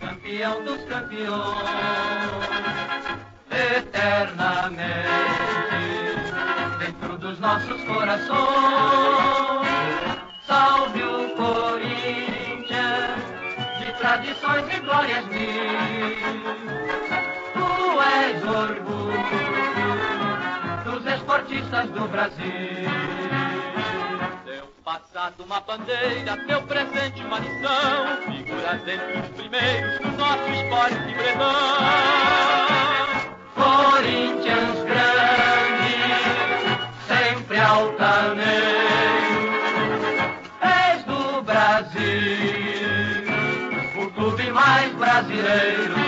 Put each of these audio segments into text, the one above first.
campeão dos campeões, eternamente dentro dos nossos corações. Salve o Corinthians, de tradições e glórias mil. Tu és orgulho dos esportistas do Brasil passado uma bandeira, teu presente uma lição, figuras entre os primeiros do nosso esporte bretão. Corinthians grande, sempre altaneiro, és do Brasil, o clube mais brasileiro.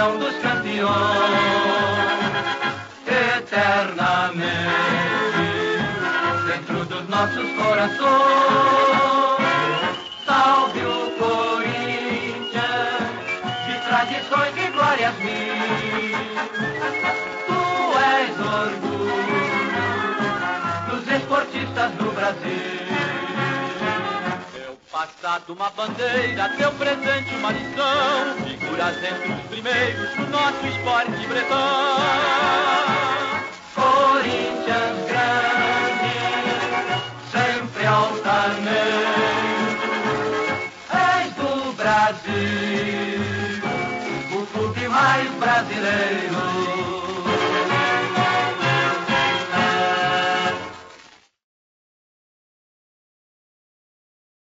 Campeão dos campeões, eternamente dentro dos nossos corações. Salve o Corinthians, de tradições e glórias mil. Tu és orgulho dos esportistas do Brasil passado uma bandeira, teu presente uma lição, figuras entre os primeiros do nosso esporte bretão. Corinthians grande, sempre altaneiro, és do Brasil, o clube mais brasileiro.